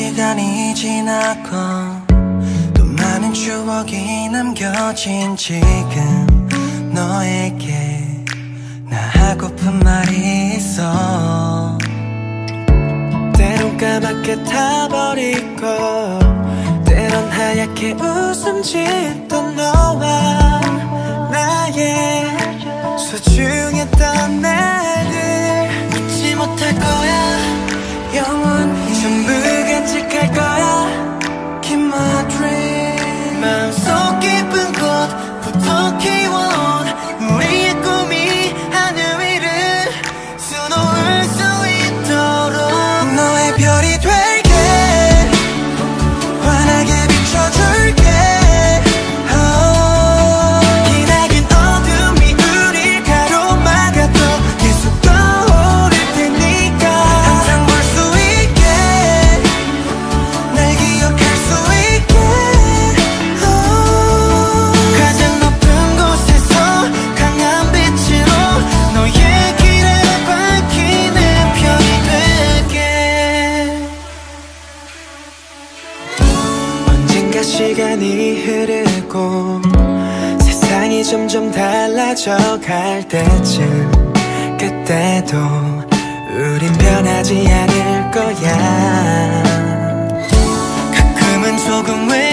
시간이 지나고 또 많은 추억이 남겨진 지금 너에게 나 하고픈 말이 있어. 때론 까맣게 타버리고 때론 하얗게 웃음 짓던 너와 나의 소중했던 날들 잊지 못할 거야. 영원히. 전부 간직할 거야. Keep my dream. 마음속 깊은 곳부터 키워온 우리의 꿈이 하늘 위를 수놓을 수 있도록. 너의 별이 될 시간이 흐르고 세상이 점점 달라져 갈 때쯤 그때도 우린 변하지 않을 거야. 가끔은 조금 외